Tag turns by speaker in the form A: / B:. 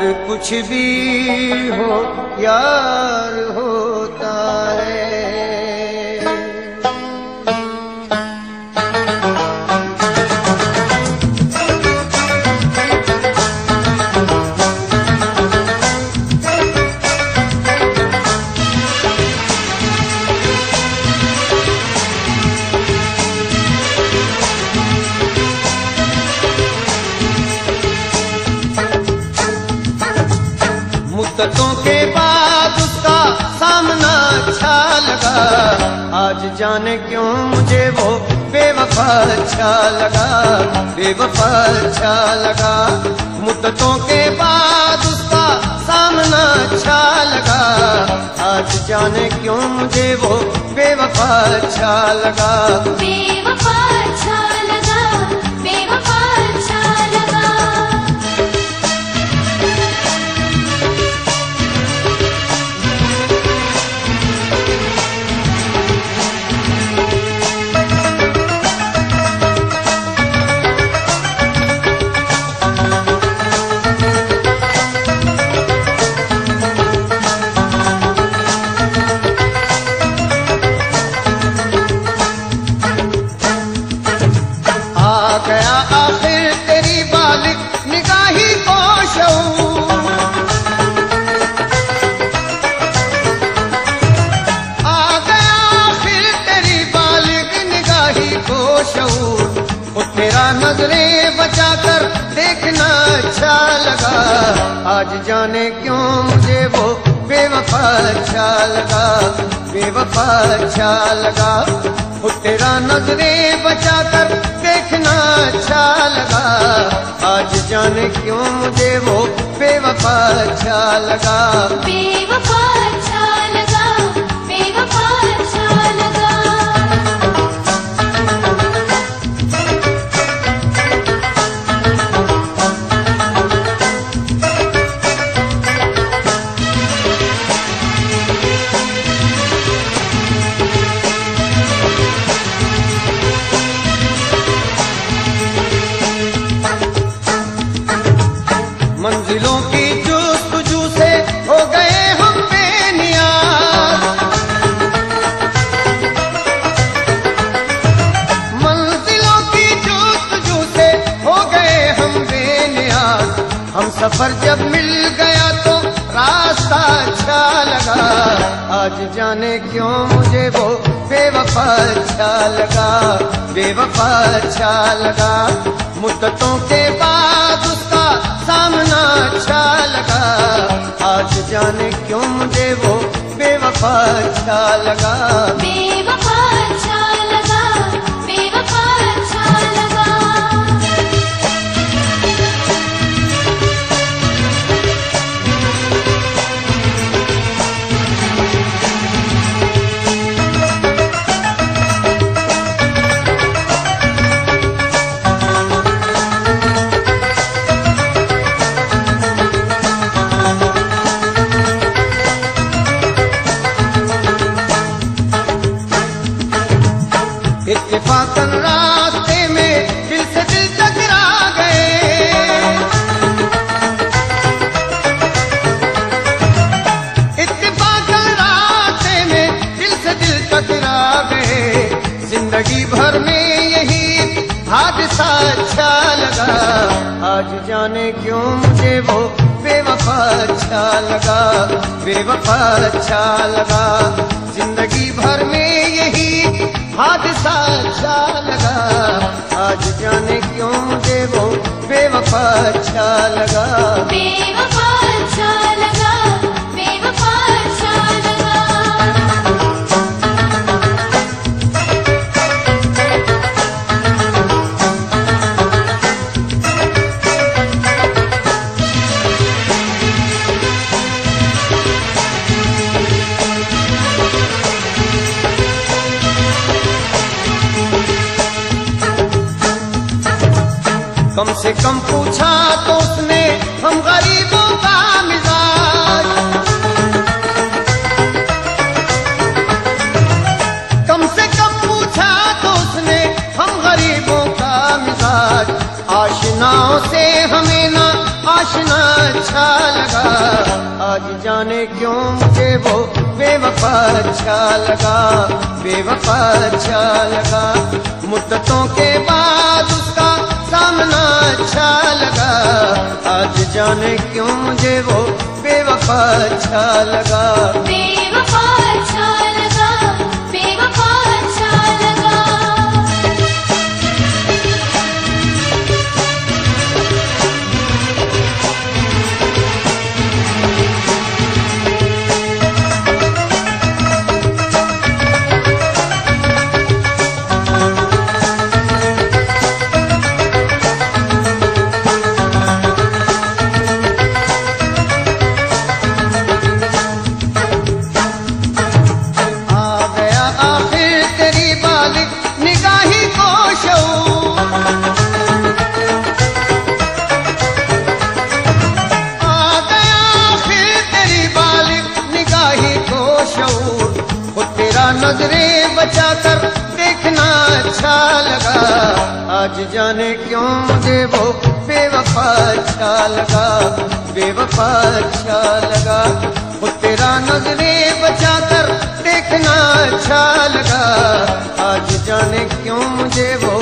A: कुछ भी हो यार होता मुद्दतों के बाद उसका सामना अच्छा लगा। आज जाने क्यों मुझे वो बेवफा अच्छा लगा? बेवफा अच्छा लगा। मुद्दतों के बाद उसका सामना अच्छा लगा। आज जाने क्यों मुझे वो बेवफा अच्छा लगा?
B: बेवफा अच्छा लगा।
A: नज़रें बचा कर देखना अच्छा लगा। आज जाने क्यों मुझे वो बेवफा अच्छा लगा, बेवफा अच्छा लगा। वो तेरा नज़रें बचा कर देखना अच्छा लगा। आज जाने क्यों मुझे वो बेवफा अच्छा लगा। सफ़र जब मिल गया तो रास्ता अच्छा लगा। आज जाने क्यों मुझे वो बेवफा अच्छा लगा? बेवफा अच्छा लगा। मुद्दतों के बाद उसका सामना अच्छा लगा। आज जाने क्यों मुझे वो बेवफा अच्छा लगा?
B: बेवफा
A: हादसा अच्छा लगा। आज जाने क्यों मुझे वो बेवफा अच्छा लगा? बेवफा अच्छा लगा। ज़िंदगी भर में यही हादसा अच्छा लगा। आज जाने क्यों मुझे वो बेवफा अच्छा लगा?
B: बेवफा अच्छा लगा।
A: कम से कम पूछा तो उसने, हम गरीबों का मिजाज। कम से कम पूछा तो उसने, हम गरीबों का मिजाज। आशनाओं से हमें ना आशना अच्छा लगा। आज जाने क्यों मुझे वो बेवफा अच्छा लगा? बेवफा अच्छा लगा। मुद्दतों के बाद उसका जाने क्यों मुझे वो बेवफा अच्छा लगा। जाने क्यों मुझे वो? बेवफा अच्छा लगा, बेवफा अच्छा लगा। वो तेरा नजरे बचा कर देखना अच्छा लगा। आज जाने क्यों मुझे वो?